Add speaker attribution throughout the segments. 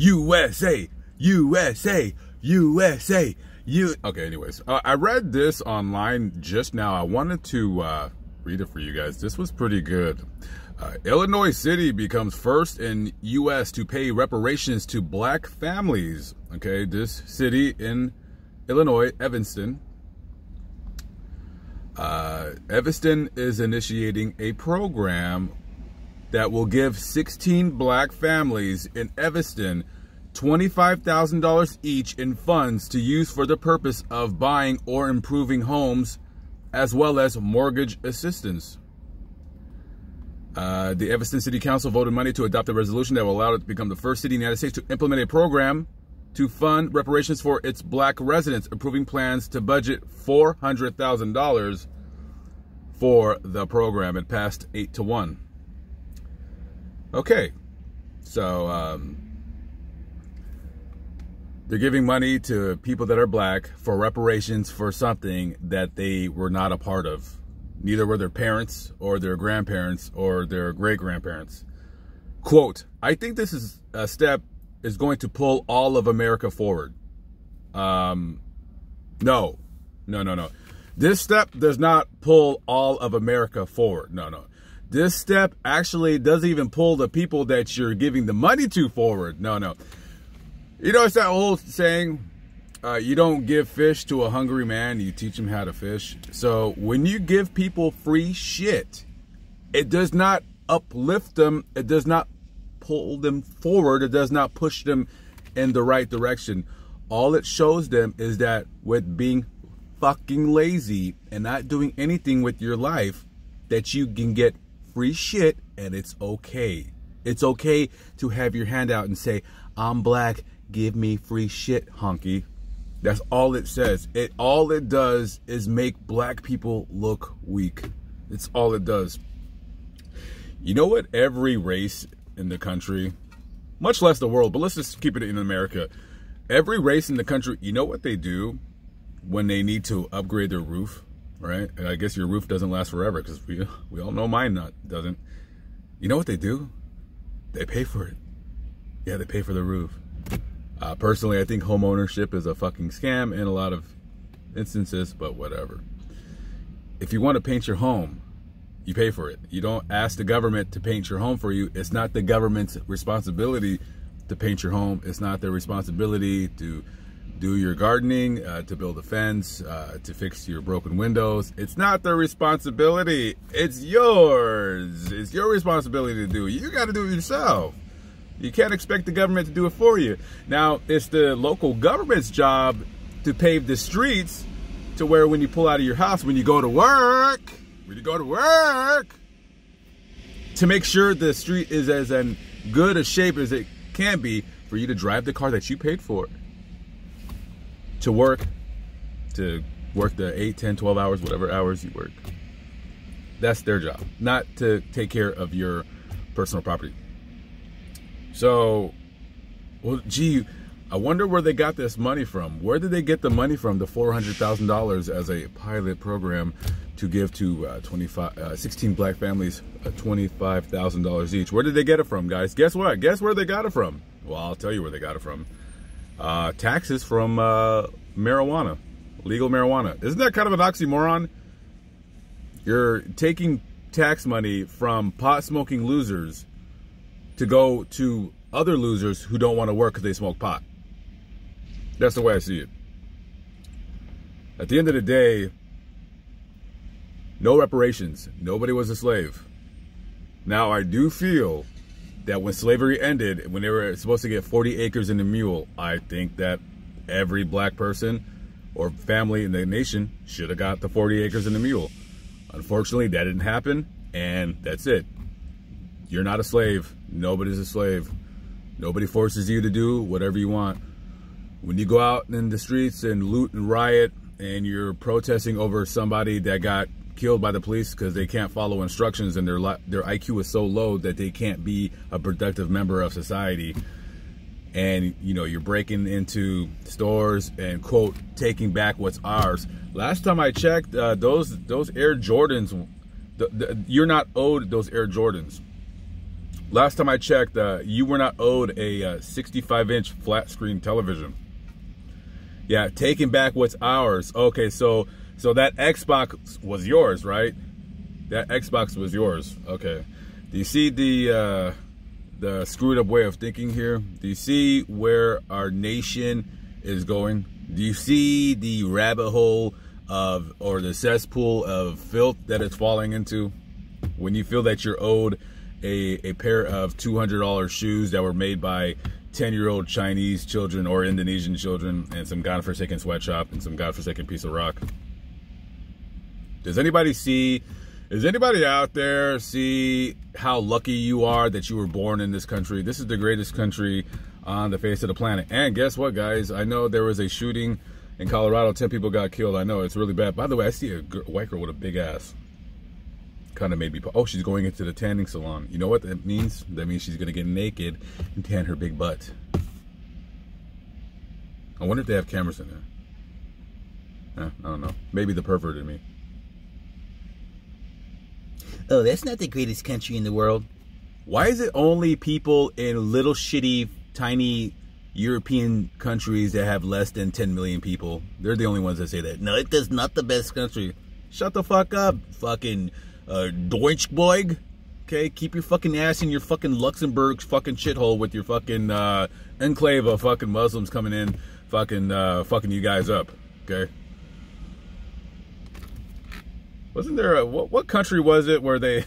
Speaker 1: USA, USA, USA. You okay? Anyways, uh, I read this online just now. I wanted to uh, read it for you guys. This was pretty good. Uh, Illinois City becomes first in U.S. to pay reparations to black families. Okay, this city in Illinois, Evanston. Uh, Evanston is initiating a program that will give 16 black families in Evanston $25,000 each in funds to use for the purpose of buying or improving homes, as well as mortgage assistance. Uh, the Evanston City Council voted money to adopt a resolution that will allow it to become the first city in the United States to implement a program to fund reparations for its black residents, approving plans to budget $400,000 for the program. It passed 8 to 1. Okay, so um, they're giving money to people that are black for reparations for something that they were not a part of. Neither were their parents or their grandparents or their great grandparents. Quote, I think this is a step is going to pull all of America forward. Um, no, no, no, no. This step does not pull all of America forward. No, no. This step actually doesn't even pull the people that you're giving the money to forward. No, no. You know, it's that old saying, uh, you don't give fish to a hungry man, you teach him how to fish. So when you give people free shit, it does not uplift them. It does not pull them forward. It does not push them in the right direction. All it shows them is that with being fucking lazy and not doing anything with your life, that you can get free shit and it's okay. It's okay to have your hand out and say, I'm black, give me free shit, honky. That's all it says. It all it does is make black people look weak. It's all it does. You know what every race in the country, much less the world, but let's just keep it in America. Every race in the country, you know what they do when they need to upgrade their roof, right? And I guess your roof doesn't last forever because we we all know mine not doesn't. You know what they do? They pay for it. Yeah, they pay for the roof. Uh, personally, I think home ownership is a fucking scam in a lot of instances, but whatever. If you want to paint your home, you pay for it. You don't ask the government to paint your home for you. It's not the government's responsibility to paint your home. It's not their responsibility to do your gardening, uh, to build a fence, uh, to fix your broken windows. It's not their responsibility. It's yours. It's your responsibility to do. You got to do it yourself. You can't expect the government to do it for you. Now, it's the local government's job to pave the streets to where when you pull out of your house, when you go to work, when you go to work, to make sure the street is as in good a shape as it can be for you to drive the car that you paid for to work, to work the 8, 10, 12 hours, whatever hours you work. That's their job, not to take care of your personal property. So, well, gee, I wonder where they got this money from. Where did they get the money from, the $400,000 as a pilot program to give to uh, 25, uh, 16 black families uh, $25,000 each? Where did they get it from, guys? Guess what? Guess where they got it from? Well, I'll tell you where they got it from. Uh, taxes from uh, marijuana, legal marijuana. Isn't that kind of an oxymoron? You're taking tax money from pot smoking losers to go to other losers who don't want to work because they smoke pot. That's the way I see it. At the end of the day, no reparations. Nobody was a slave. Now, I do feel that when slavery ended, when they were supposed to get 40 acres and a mule, I think that every black person or family in the nation should have got the 40 acres and a mule. Unfortunately, that didn't happen, and that's it. You're not a slave. Nobody's a slave. Nobody forces you to do whatever you want. When you go out in the streets and loot and riot and you're protesting over somebody that got killed by the police because they can't follow instructions and their their IQ is so low that they can't be a productive member of society and you know you're breaking into stores and quote taking back what's ours last time i checked uh, those those air jordans the, the, you're not owed those air jordans Last time I checked, uh, you were not owed a uh, 65 inch flat screen television. Yeah, taking back what's ours. Okay, so so that Xbox was yours, right? That Xbox was yours. Okay. Do you see the uh, the screwed up way of thinking here? Do you see where our nation is going? Do you see the rabbit hole of or the cesspool of filth that it's falling into? When you feel that you're owed a, a pair of $200 shoes that were made by 10 year old Chinese children or Indonesian children and some godforsaken sweatshop and some godforsaken piece of rock. Does anybody see, is anybody out there see how lucky you are that you were born in this country? This is the greatest country on the face of the planet. And guess what, guys? I know there was a shooting in Colorado. 10 people got killed. I know it's really bad. By the way, I see a white girl with a big ass kind of made me, oh, she's going into the tanning salon. You know what that means? That means she's going to get naked and tan her big butt. I wonder if they have cameras in there. Eh, I don't know. Maybe the pervert in me.
Speaker 2: Oh, that's not the greatest country in the world.
Speaker 1: Why is it only people in little shitty, tiny European countries that have less than 10 million people? They're the only ones that say that. No, it is not the best country. Shut the fuck up, fucking uh, Deutschboig. Okay, keep your fucking ass in your fucking Luxembourg fucking shithole with your fucking uh, enclave of fucking Muslims coming in, fucking uh, fucking you guys up. Okay. Wasn't there a what? What country was it where they?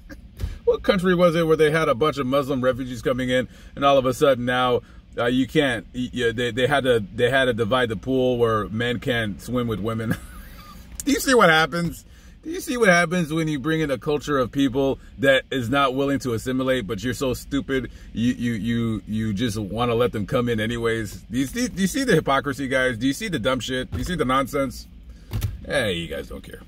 Speaker 1: what country was it where they had a bunch of Muslim refugees coming in, and all of a sudden now uh, you can't. You, they they had to they had to divide the pool where men can't swim with women. Do you see what happens? Do you see what happens when you bring in a culture of people that is not willing to assimilate, but you're so stupid, you you you you just want to let them come in anyways? Do you see do you see the hypocrisy, guys? Do you see the dumb shit? Do you see the nonsense? Hey, you guys don't care.